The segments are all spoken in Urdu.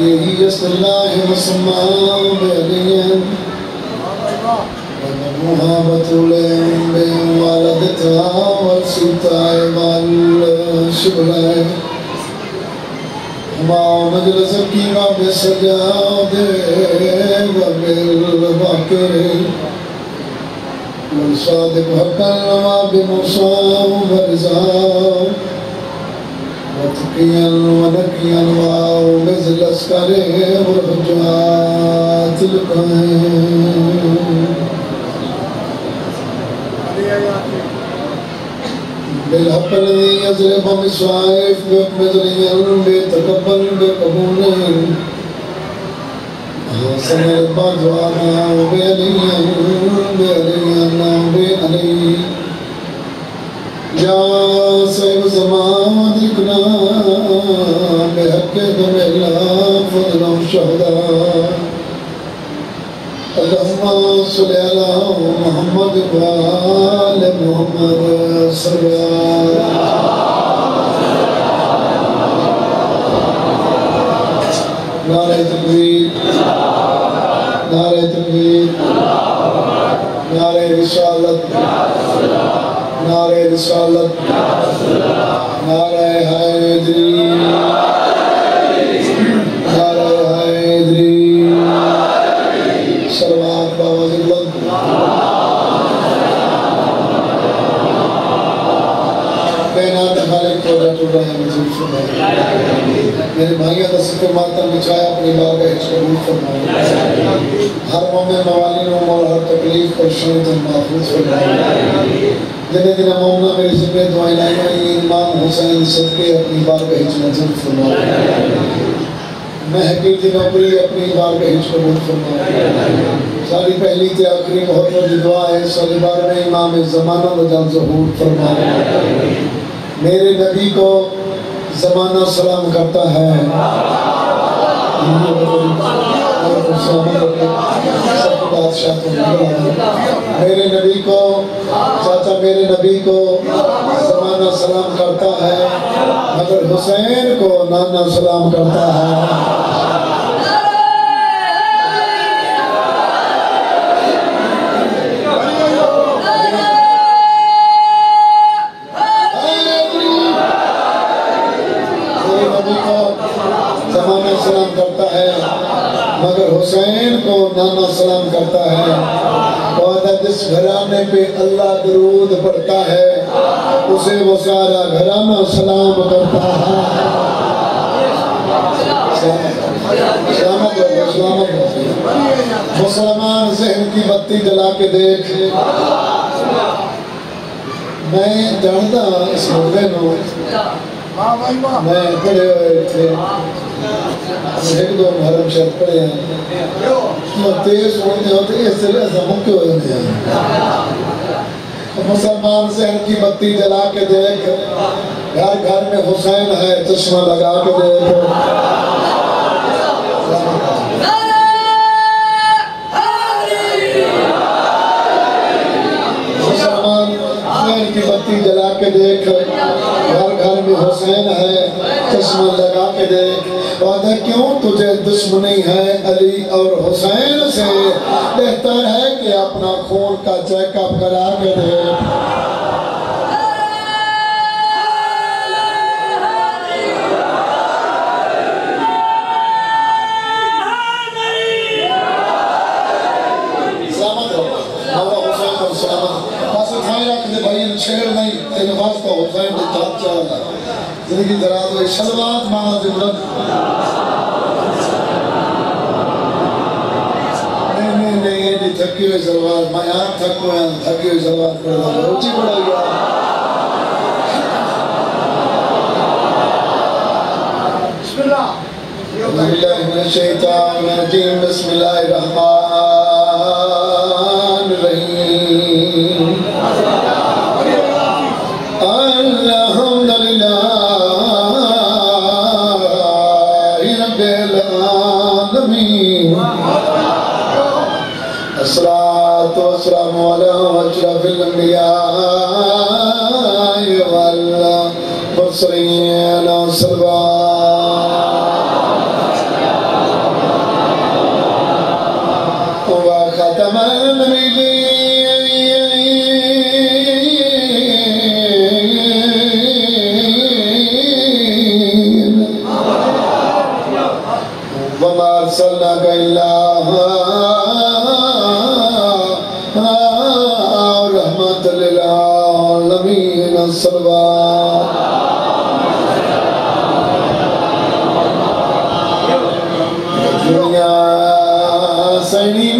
نبي صلى الله وسلم بأبيهم ونموها بطولهم بوالدتها والسلطة والشبلاء وما مجلس الكيما بسجاد وبالباكرين والصادق حقا وما بمصاب ورزا. وتقيا ونقيا وبز الاسكر والحجات القائم بالحق الذي يضرب مصائف بمثليا بتقبل بقبول. حسن البعض وعما وبيليا بيليا يا سيد الزمان ودركنا بحق دم الله فضلا شهدا اللهم صل على محمد وآل محمد صلى الله نعرہ تکبیر نعرہ تکبیر نعرہ رسالت نعرہ رسالت نعرہ حیدری۔ نعرہ حیدری۔ سلوات بابا اللہ بینات خالق کو رٹ رہے ہیں مجھے فرمائے میرے بھائیوں کا سکر ماتم بچایا اپنی بار کا ہچ قبول فرمائے۔ ہر مومن موالین اور ہر تکلیف اور شرط محفوظ فرمائے۔ جنہیں دن مومنہ میرے ذکر دعائیں لائیں۔ امام حسین صدقے اپنی بار کا ہچ منظر فرمائے۔ میں حقیقی جی نوکری اپنی بار کا ہچ قبول فرمائے۔ ساری پہلی تے آخری بہت دعا ہے سالی بار میں امام زمانہ و جان ظہور فرمائے۔ میرے نبی کو زمانہ سلام کرتا ہے۔ میرے نبی کو، چاچا میرے نبی کو زمانہ سلام کرتا ہے، مگر حسین کو نانا سلام کرتا ہے۔ اسے وہ سارا گھرانہ سلام کرتا ہے۔ مسلمان ذہن کی بتی جلا کے دیکھ۔ میں جانتا اس مردے نو میں پڑھے ہوئے تھے۔ ایک دو محرم شرط پڑھے ہیں۔ تو تیز ہوتے ہوتے اس طرح زمان کے ہوئے ہیں۔ مسلمان ذہن کی بتی جلا کے دیکھ۔ گھر گھر میں حسین ہے، چشمہ لگا کے دیکھ۔ مسلمان ذہن کی بتی جلا کے دیکھ۔ گھر گھر میں حسین ہے، چشمہ لگا کے دیکھ۔ وعدہ کیوں؟ تجھے دشمنی ہے علی اور حسین سے۔ بہتر ہے کہ اپنا خون کا چیک اپ کرا کے دے۔ بھائی چھیڑ نہیں تین بات حسین کو تحت چاہتا زندگی دراز ہوئی شلوات 작고한 학교 의사가 그러다 어찌 보나야 بسم الله من الشيطان الرجيم بسم الله وما ارسلناك الا رحمة للعالمين صلوات دنیا سینی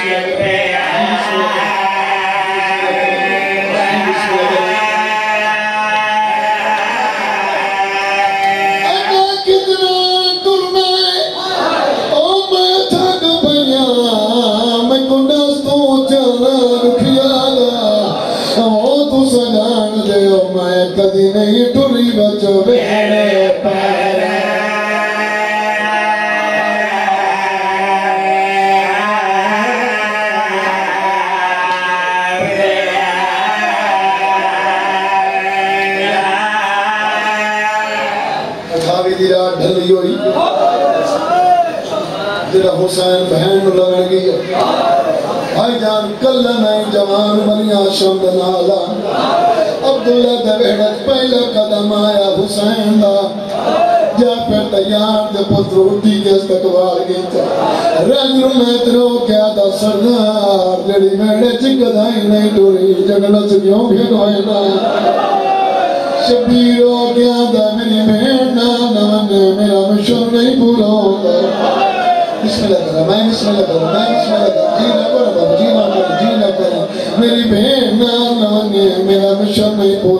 کتنا لگائیں نہیں تو رہی جگل سے کیوں پھر ہوئے نا شبیرو کیا دا میری مہنا میرا مشور نہیں پورا ہوگا بسم اللہ کرا میں بسم اللہ کرا میں بسم اللہ کرا جی نہ کرا جی نہ کرا جی نہ کرا میری بہن نان میرا مشور نہیں پورا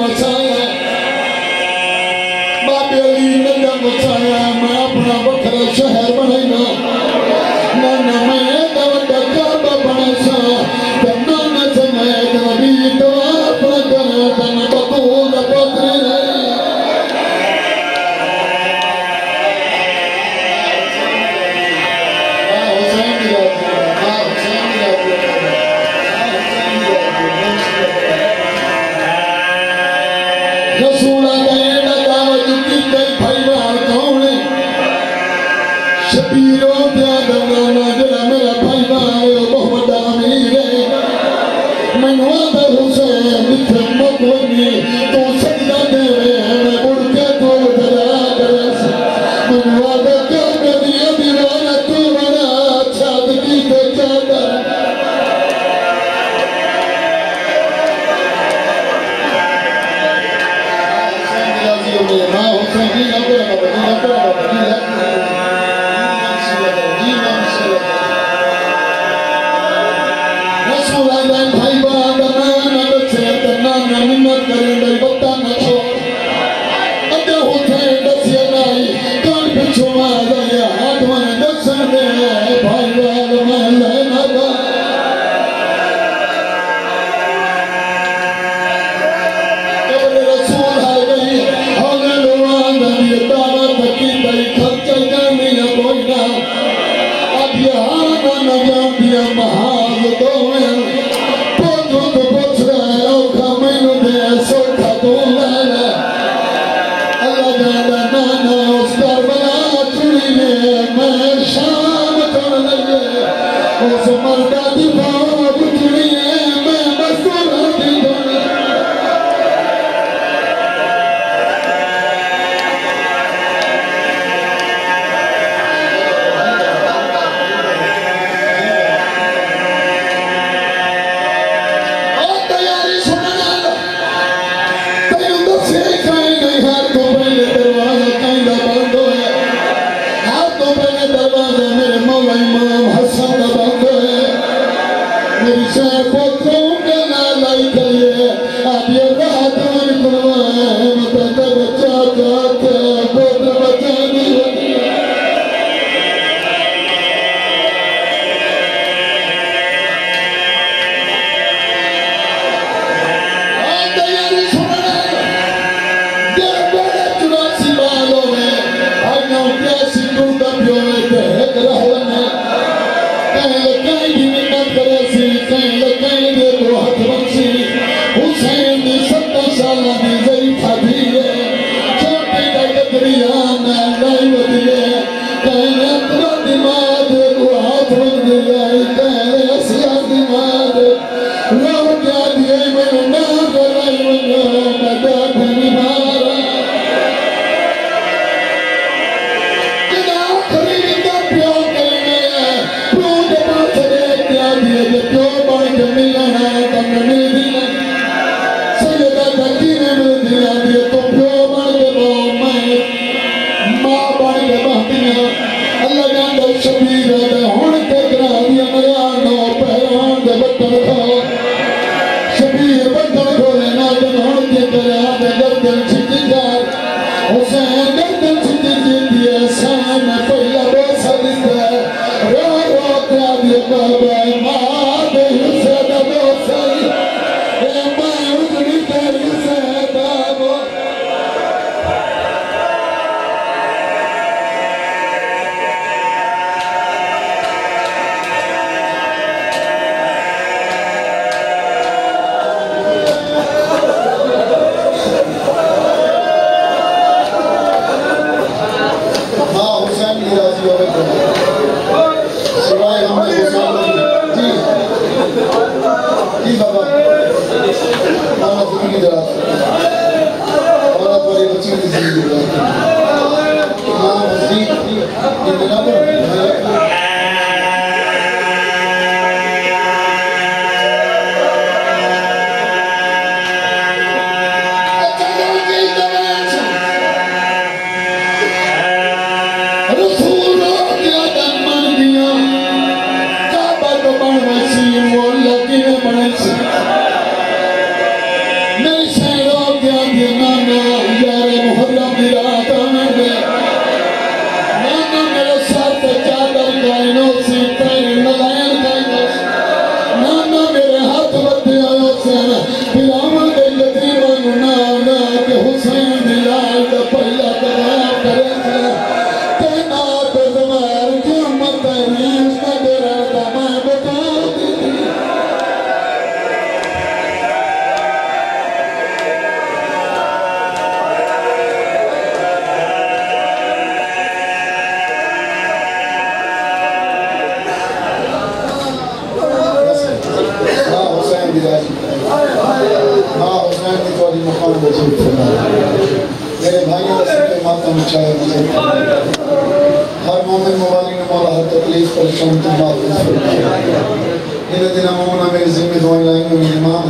مچایا ہے بابے علی نے ڈنگ مچایا ہے میں اپنا بکھرا شہر بنائینا بھائی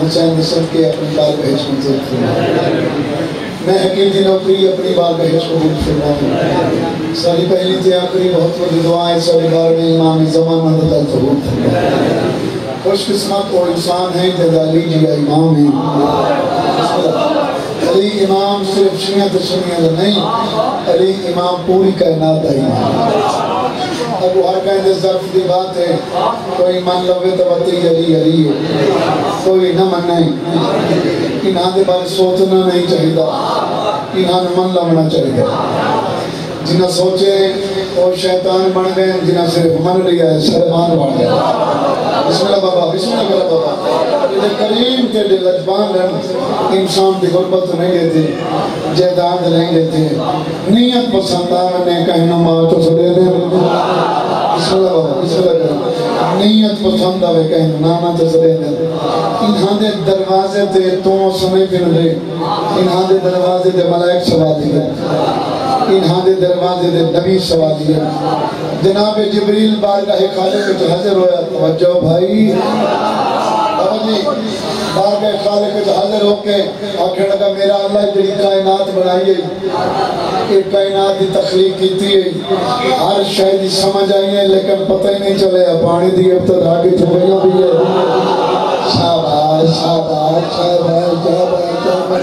حسین نصر کے اپنی بار بہش منظور فرمائے میں حکیم دی نوکری اپنی بار بہش قبول فرماؤں ساری پہلی تھی آخری بہت بڑی دعائیں ساری بار میں امام زمان، مدد الفہود فرمائے خوش قسمت وہ انسان ہے جد علی جی امام ہیں علی امام صرف شیعہ دشمیہ نہیں، علی امام پوری کائنات ہے۔ اب وہ ہر کہیں ظرف دی بات ہے، کوئی مان لوگے تو بتی علی علی ہے۔ کوئی نہ من نہیں انہاں دے بارے سوچنا نہیں چاہیے انہاں نے من لگنا چاہیے جنہ سوچے وہ شیطان بن گئے جنہ صرف من لیا ہے شرمان بن گئے بسم اللہ بابا بسم اللہ بابا یہ کریم کے دل لجبان رہن انسان دی غربت نہیں گئے تھے جیداد نہیں گئے تھے نیت پسند آنے کہنا ماں تو سڑے دے بسم بابا بسم اللہ نیت پسند آوے کہنا نانا تو سڑے دے انہاں دے دروازے تے تو سمے پھر لے انہاں دے دروازے تے ملائک سوادی ہے انہاں دے دروازے دے نبی سوادی ہے جناب جبریل بارگاہ خالق جو ہویا، توجہ بھائی۔ بابا جی بارگاہ خالق جو حضر ہو کے آکھیں لگا، میرا اللہ جڑی کائنات بنائی ہے۔ ایک کائنات دی تخلیق کیتی ہے۔ ہر شاید ہی سمجھ آئی ہے، لیکن پتہ ہی نہیں چلے۔ پانی دی ابتدا کی چھوڑیاں بھی ہے۔ شاباش شاباش شاباش شاباش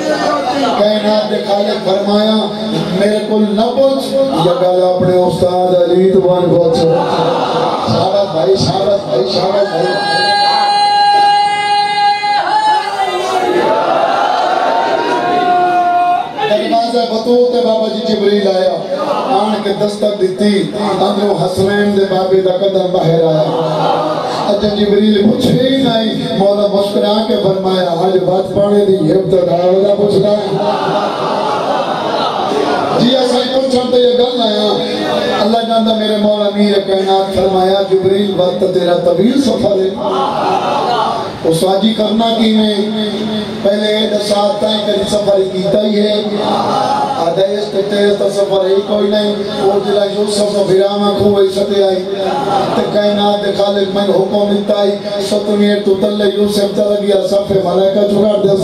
کائنات دے خالق فرمایا، میرے کل نہ پوچھ یا گل اپنے استاد علی دوان پوچھ اچھا۔ شاباش بھائی شاباش بھائی شاباش بھائی۔ جبریل آیا، آن کے دستک دیتی اندرو حسنین دے بابے دا قدم باہر آیا۔ اچھا جبریل پوچھے ہی نہیں، مولا مسکرا کے فرمایا، آج بات پانے دی ابتدا ہوگا پوچھنا ہے۔ جی ایسا ہی پوچھن تو یہ گل آیا، اللہ جاندہ میرے مولا میر کائنات فرمایا، جبریل وقت تیرا طویل سفر ہے۔ اس واجی کرنا کی میں پہلے دسات تائیں کری سفر کیتا ہی ہے۔ آدھے اس کے تیز تا سفر ہی کوئی نہیں وہ جلا یوسف و فراما کھوئی ستے آئی تے کائنات دے خالق میں حکم ملتا ہی ستمیر تو تلے یوسف تا لگیا صفے ملائکہ چکار دے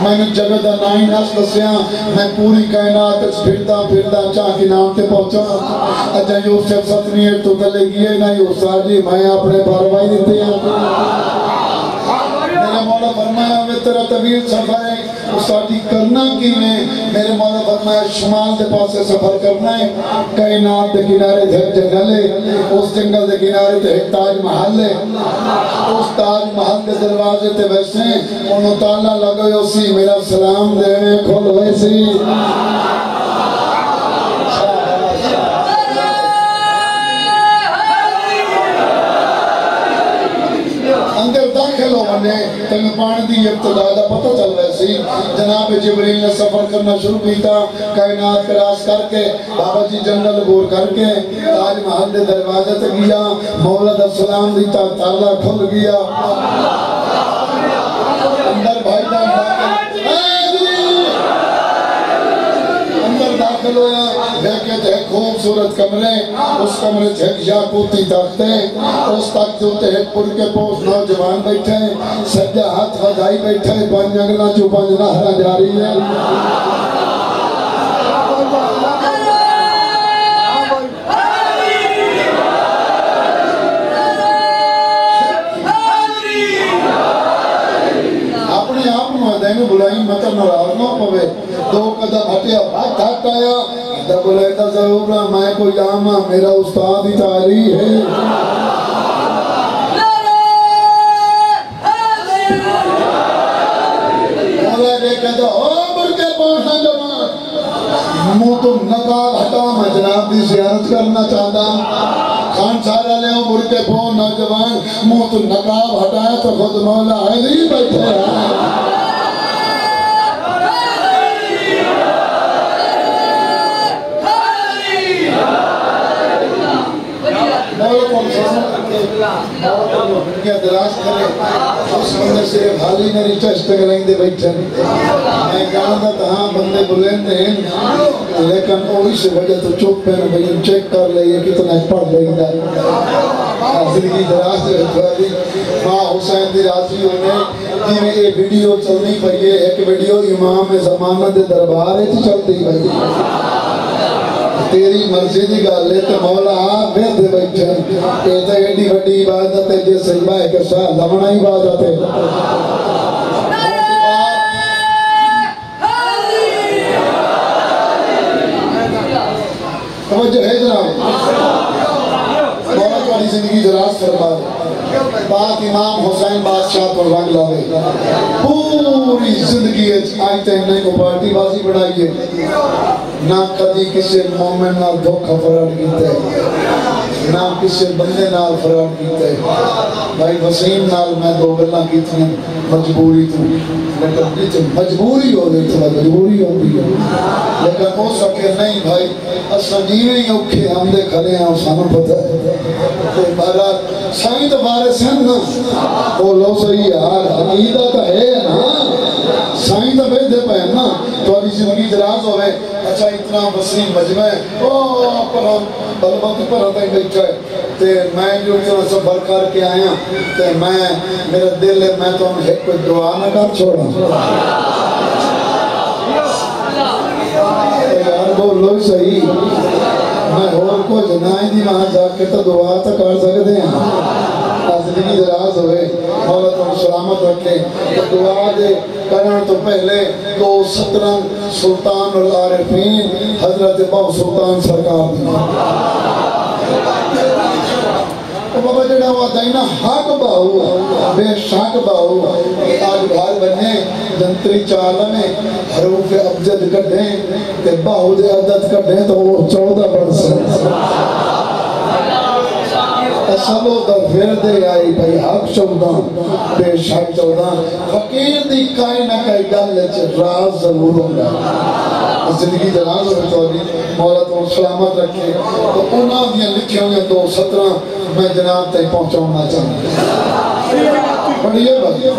میں نے جگہ دا نائن ناس دسیا میں پوری کائنات اس پھردا پھردا چاہ کی نام تے پہنچا اجا یوسف ستنی تو تلے گئے نہیں استاد جی میں اپنے باروائی دیتے ہیں میرے مولا فرمایا میں تیرا طویل سفر ہے استاد کرنا کی میں میرے مولا فرمایا، شمال دے پاسے سفر کرنا ہے۔ کائنات دے کنارے تھے جنگل ہے۔ اس جنگل دے کنارے تھے تاج محل ہے۔ اس تاج محل دے دروازے تے ویسے انہوں تعالیٰ لگو اسی میرا سلام دے کھول ویسی اندر جناب جبریل نے سفر کرنا شروع کیتا، کائنات کراس کر کے بابا جی جنرل گور کر کے، تاج محل دے دروازے تے گیا، مولا دا سلام دیتا، تالا کھل گیا۔ اندر بھائی دا داخل جی! اندر داخل ہویا۔ دیکھے تھے خوبصورت کمرے، اس کمرے جھک تھے یاقوتی تختے اس تخت ہوتے ایک پور کے پوس نوجوان بیٹھے سجا ہاتھ بدائی بیٹھے پانچ اگلا چو پانچ نہرہ جاری ہے۔ اپنے آپ نو دین بلائی مطلب نراز نہ پوے دو قدم ہٹیا بھاگ ہٹ آیا۔ دا بلائے تا ضرور نہ میں کوئی آما میرا استاد ہی تاری ہے۔ منہ تو نقاب ہٹا میں جناب دی زیارت کرنا چاہتا خان سارا لے ہوں مرکے پہنچ نوجوان منہ تو نقاب ہٹایا تو خود مولا علی بیٹھے ہیں۔ مولا کو دنیا دراز کرے اس مندر سے بھالی نری چشت کریں دے بیٹھے میں جانتا تھا تہاں بندے بلند ہیں۔ لیکن وہ اس وجہ تو چپ ہیں بھئی چیک کر لئیے کتنا پڑھ لئی دا زندگی دراز دے رکھوالی ماں حسین دی راضی ہونے جی میں یہ ویڈیو چلنی پڑی ہے، ایک ویڈیو امام زمانہ دے دربار ہے چلتی بھئی تیری مرضی دی گل ہے تے مولا وید بیٹھے اے تے ایڈی وڈی عبادت ہے جے سجدہ ہے کہ سا لمنا عبادت ہے توجہ ہے جناب مولا تمہاری زندگی دراز فرما پاک امام حسین بادشاہ پر رنگ لاوے۔ پوری زندگی آج تک نہیں کو پارٹی بازی بڑھائی ہے۔ نہ کدی کسی مومن نال دھوکہ فراڈ کیتا ہے، نہ کسی بندے نال فراڈ کیتا ہے۔ بھائی وسیم نال میں دو گلاں کیتی ہیں مجبوری تو، لیکن جت مجبوری ہو گئی تو مجبوری ہو گئی لیکن ہو سکے نہیں بھائی، اساں جیویں اوکھے، ہم دے کھڑے ہیں سانوں پتہ ہے۔ تے بہرحال سائیں تو بارے سن نا۔ بولو صحیح یار عقیدہ تو ہے نا۔ سائیں تو بیٹھے پہ نا۔ ابھی زندگی دراز ہوئے۔ اچھا اتنا وسیع مجمع ہے۔ او پر بلبت پر ہی بیٹھا ہے۔ تے میں جو اتنا سفر کر کے آیا تے میں میرا دل ہے میں تو ایک کوئی دعا نہ کر چھوڑا۔ تے یار بولو صحیح میں اور کو جنائی دی وہاں جا کے تو دعا تو کر سکتے ہیں زندگی دراز ہوئے مولا تم سلامت رکھے تو دعا دے کرن تو پہلے دو سترن سلطان العارفین حضرت بہو سلطان سرکار دی بابا جڑا ہوا دینا حق باہو بے شک باہو آج بھار بنے جنتری چال میں حروف ابجد کڑھیں تے باہو دے عدد کڑھیں تو وہ چودہ بڑھ سکتے سبو دا پھر دے آئی بھئی حق چودہ بے شک چودہ فقیر دی کائی نہ کائی گل چھ راز ضرور ہوگا زندگی دراز ہوئے تو ابھی مولا تو سلامت رکھے تو انہاں دیا لکھے ہوئے دو سترہ میں جناب تک پہنچاؤنا چاہوں پڑھئے بھائی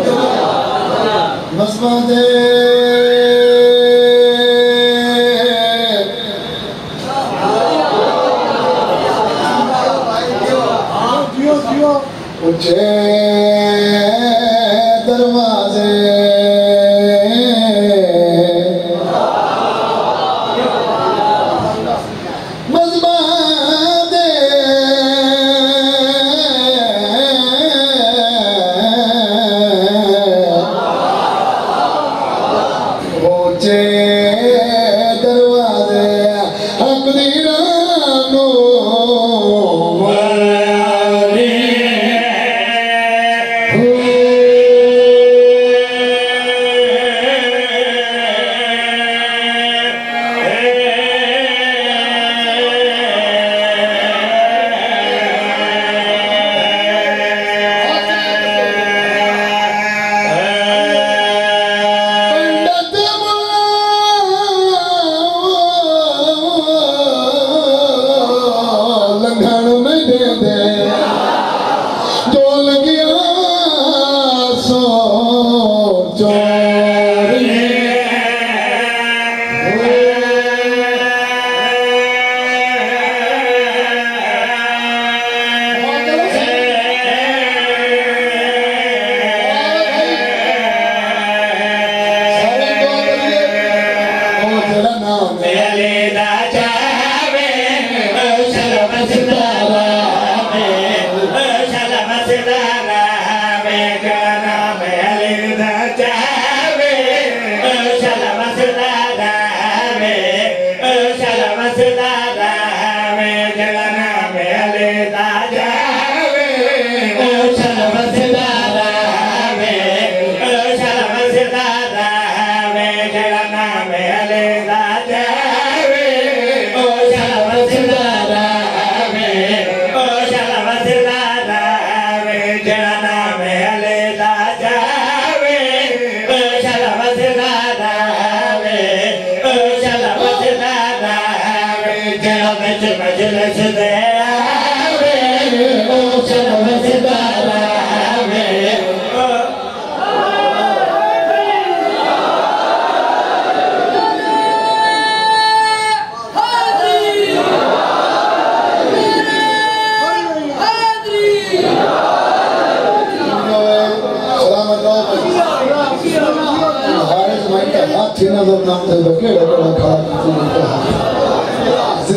نظمہ دے اچھے دروازے۔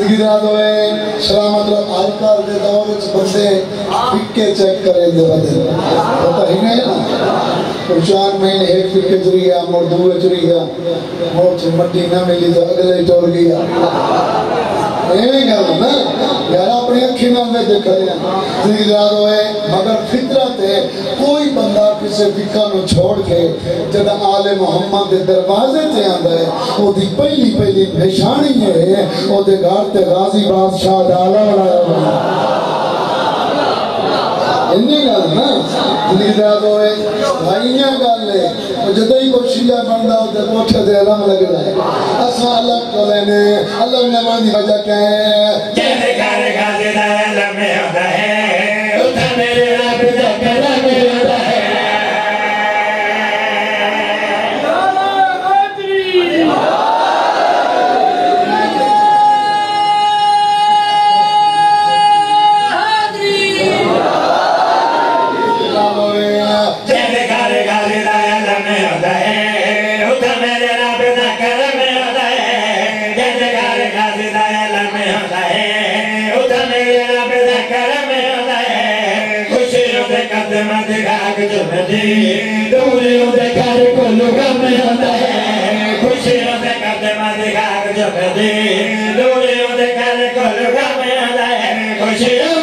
زندگی دا دوے سلامت رب آج کل دے دور وچ بندے پکے چیک کرے دے بدے پتہ ہی نہیں نا کوئی چار ایک پکے چری گیا مڑ دو چری گیا مڑ چ مٹی نہ ملی تو اگلے ٹور گیا ایویں گل نا یار اپنی اکھی نال میں دیکھ رہے ہیں زندگی دا دوے مگر فطرت ہے کوئی بندہ کسی فکا نو چھوڑ کے جدا آل محمد دے دروازے تے آندا ہے او دی پہلی پہلی پہچانی ہے او دے گھر تے غازی بادشاہ ڈالا بنایا ہوا انہیں گل نا؟ زندگی دا دوے بھائیاں گل ہے۔ او ہی کوئی شیعہ بندا او تے کوٹھے تے علم لگدا ہے۔ اساں اللہ کو لینے، اللہ نے مان دی وجہ کیا ہے جیسے گھر غازی دا علم ہوتا ہے خوشیوں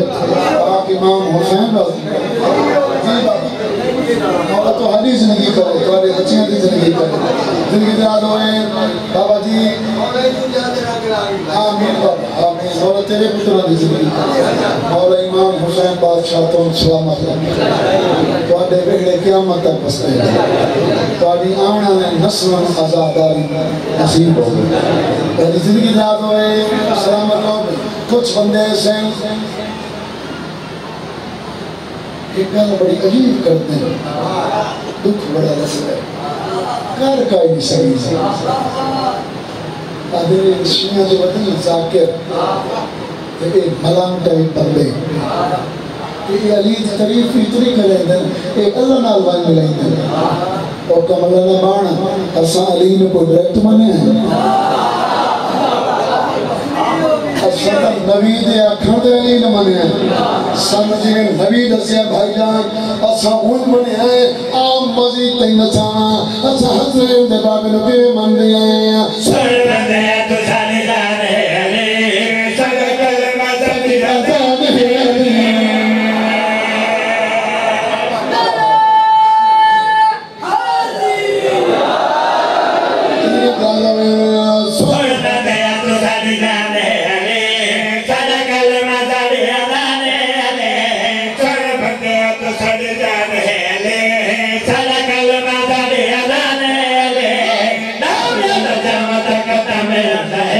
پاک امام حسین راضی مولا تو ہری زندگی کرے تمہارے بچیاں دی زندگی کرے زندگی دے ہوئے بابا جی آمین بابا آمین مولا تیرے پتروں دی زندگی کرے مولا امام حسین بادشاہ تو سلامت رکھے تواڈے بگڑے قیامت تک بسے تواڈی آنے والے نسلوں آزاداری نصیب ہو پہلی زندگی یاد ہوئے سلامت رہو کچھ بندے ایسے ہیں ایک گل بڑی عجیب کرتے ہیں۔ دکھ بڑا لگتا ہے۔ کر کا ہی صحیح سے آدھے شیعہ جو بدل ذاکر تے ملنگ ٹائپ بندے یہ علی دی تعریف اتنی کریں دن ایک اللہ نال وائن ملائیں دن اور کم اللہ نہ بانا اساں علی نے کوئی ڈائریکٹ مانے ہیں۔ اساں نبی دے اکھاں دے علی نہ مانے ہیں سمجھ نبی دسیا بھائی جان اساں اون منے ہیں عام مزید تے نچانا اساں حضرت دے باب نو کے من دے ہیں سر بندے تجھا Amen.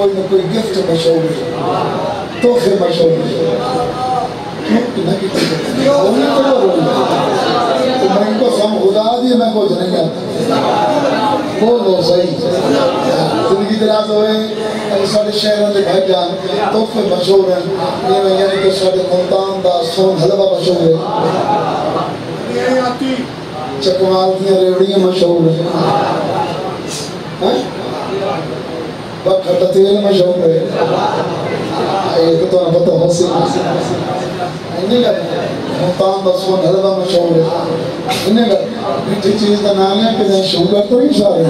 کوئی نہ کوئی گفٹ مشہور ہے تحفے مشہور ہے میں کو سم خدا دی میں کچھ نہیں آتا بول دو صحیح زندگی دراز ہوئے سارے شہروں کے بھائی جان تحفے مشہور ہیں یعنی کہ سارے ملتان دا سون حلوہ مشہور ہے چکوال کی ریوڑیاں مشہور ہیں بکھر تیل مشہور ہے ایک تو نہ پتہ ہو سی انہیں گا ملتان دا سون حلوہ مشہور ہے انہیں گا میٹھی چیز دا نام ہے کہ جائیں شوگر تو نہیں سارے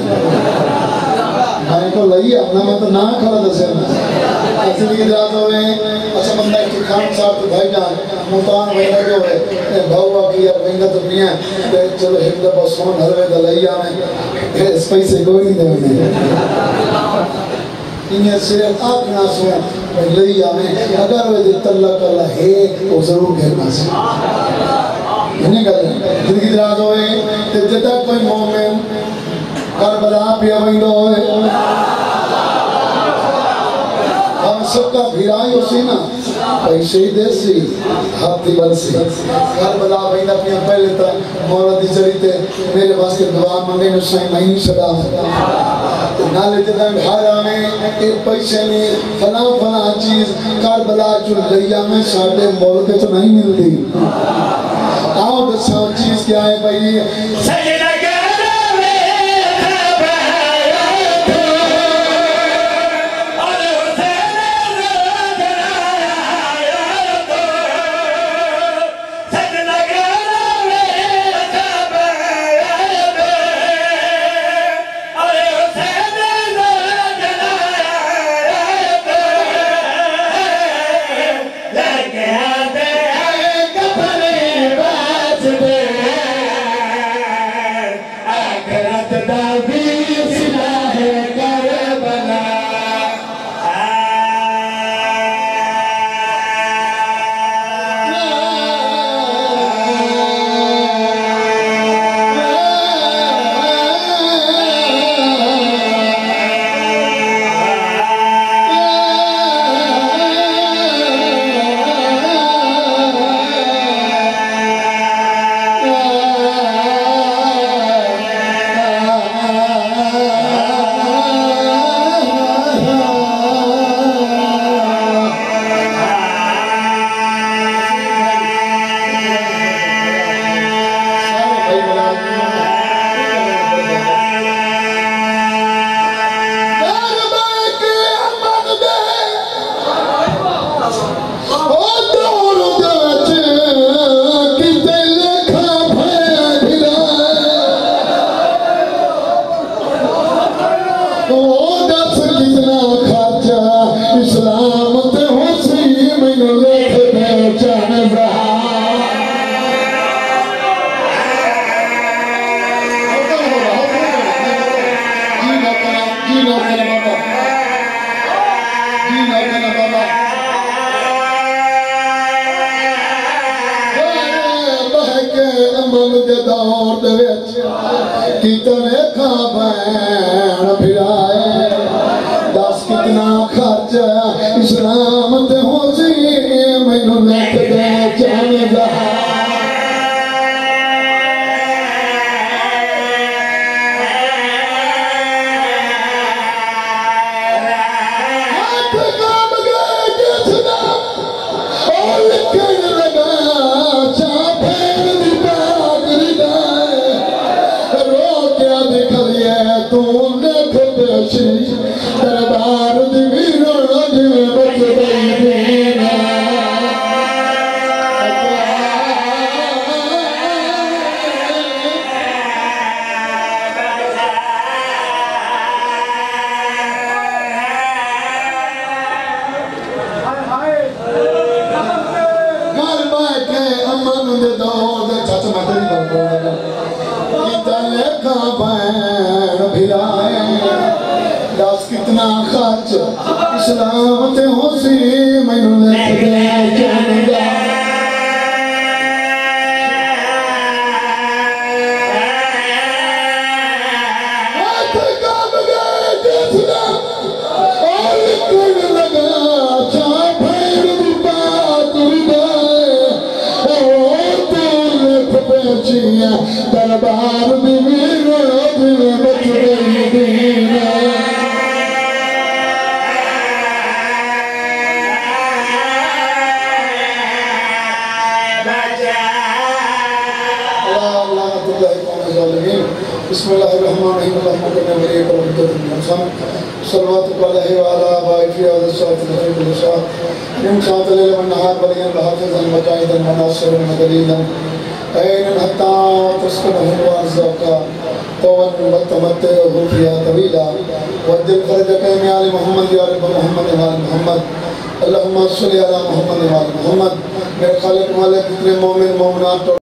میں کو لئی اپنا میں تو نہ کھڑا دسے ایسی بھی رات ہوئے اچھا بندہ ایک کھان صاحب تو بھائی جان ملتان وینا جو ہے بھاؤ آکی یا وینگا تو نہیں ہے چلو ایک دفعہ سون حلوے دا لئی آنے اس پیسے کوئی نہیں دے انہیں انہیں صرف آپ نہ سویں لئی آنے اگر وہ دل تلق اللہ ہے تو ضرور گھرنا سے۔ یعنی انہیں کہتے ہیں زندگی دراز ہوئے کہ جدہ کوئی مومن کربلا پیا ویندو ہوئے۔ ہم سب کا بھیرائی اسی نا۔ پیسے دے سی ہاتھی بل سی۔ کربلا ویندا پیا پہلے تا مولا دی چلی تے میرے واسطے دعا منگے نو سائیں میں نہیں صدا۔ نالے تے دم میں ایک پیسے میں فلاں فلاں چیز کربلا جو لیا میں ساڑھے مولکے تو نہیں ملتی۔ آؤ دساؤ چیز کیا ہے بھائی؟ اسلام بیٹھے دے دور دے چچ میں تیری گل کرنے لگا کتا لکھا بین بھرائے دس کتنا خرچ اسلام تے ہو سی مینوں وناصرا ودليلا عينا حتى تسكنه وارزاقا طوى وتمتعه فيها طويلا ودل فرجك يا آل محمد يا رب محمد وآل محمد۔ اللهم صل على محمد وآل محمد۔ میرے خالق مالک جتنے مومن مومنات